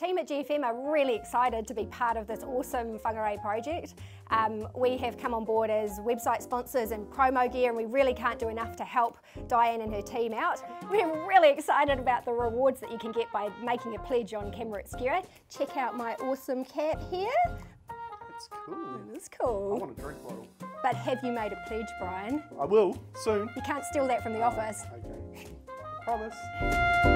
team at GFM are really excited to be part of this awesome Whangarei project. Um, we have come on board as website sponsors and promo gear and we really can't do enough to help Diane and her team out. We're really excited about the rewards that you can get by making a pledge on Camera Obscura. Check out my awesome cap here. It's cool. It's cool. I want a drink bottle. But have you made a pledge, Bryan? I will, soon. You can't steal that from the ah, office. Okay. Promise.